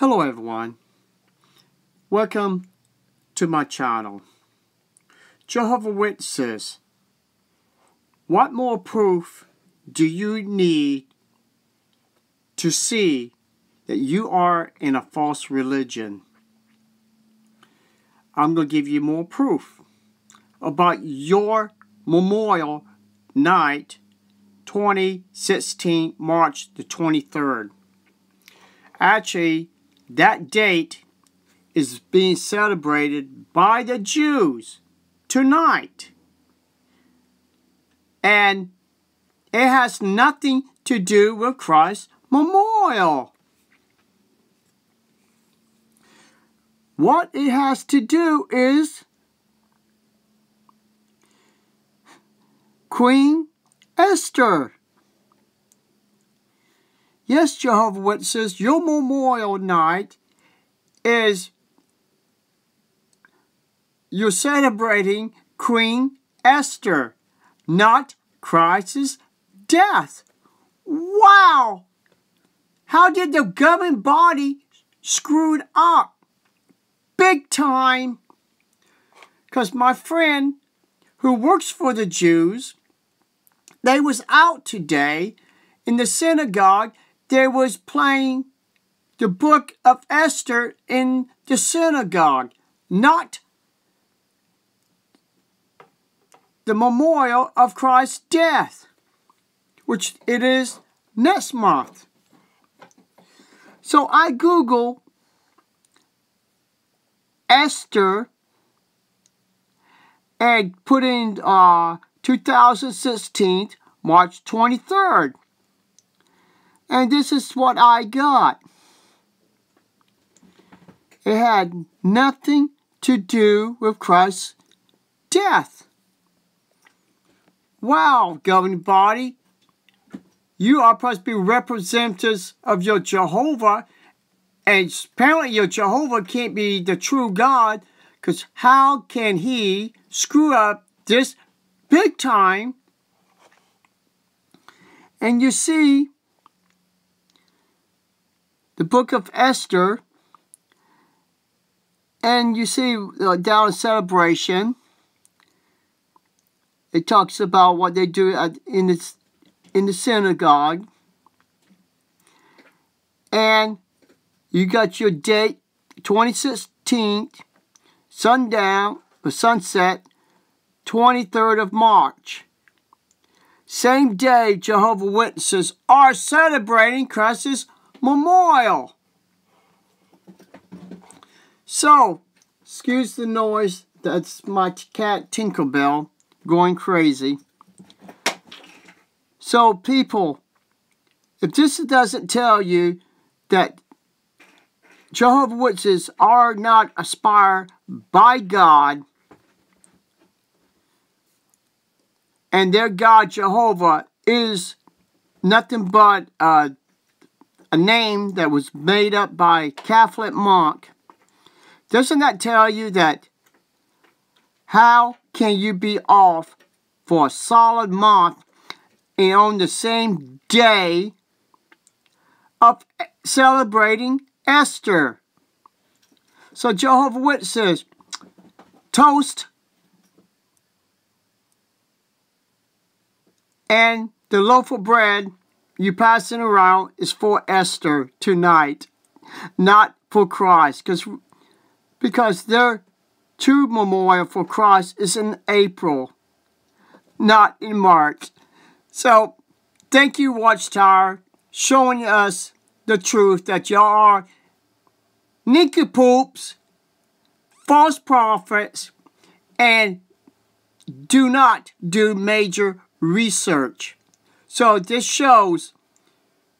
Hello everyone. Welcome to my channel. Jehovah Witnesses. What more proof do you need to see that you are in a false religion? I'm going to give you more proof about your memorial night 2016 March the 23rd. Actually, that date is being celebrated by the Jews tonight. And it has nothing to do with Christ's memorial. What it has to do is Queen Esther. Yes, Jehovah Witnesses, your memorial night is you're celebrating Queen Esther, not Christ's death. Wow! How did the governing body screw it up? Big time! Because my friend who works for the Jews they was out today in the synagogue. They was playing the book of Esther in the synagogue, not the memorial of Christ's death, which it is next month. So I Google Esther and put in uh, 2016, March 23rd. And this is what I got. It had nothing to do with Christ's death. Wow, governing body, you are supposed to be representatives of your Jehovah, and apparently your Jehovah can't be the true God, because how can he screw up this big time. And you see, the book of Esther, and you see uh, down in celebration, it talks about what they do at, in the in the synagogue, and you got your date, 2016, sundown or sunset, 23rd of March. Same day, Jehovah Witnesses are celebrating Christ's memorial. So, excuse the noise, that's my cat Tinkerbell going crazy. So, people, if this doesn't tell you that Jehovah Witnesses are not aspired by God and their God Jehovah is nothing but uh, a name that was made up by Catholic monk, doesn't that tell you that how can you be off for a solid month and on the same day of celebrating Esther? So Jehovah Witnesses, toast And the loaf of bread you passing around is for Esther tonight, not for Christ. Because because their true memorial for Christ is in April, not in March. So thank you, Watchtower, showing us the truth that y'all are poops, false prophets, and do not do major research. So this shows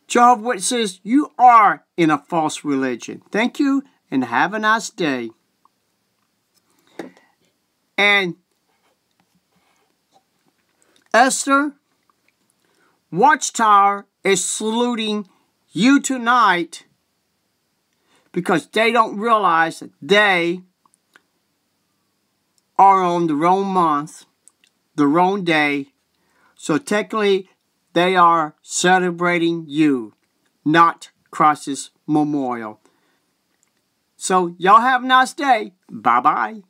Jehovah's Witnesses, you are in a false religion. Thank you and have a nice day. And Esther, Watchtower is saluting you tonight because they don't realize that they are on the wrong month, the wrong day, so technically, they are celebrating you, not Christ's memorial. So y'all have a nice day. Bye bye.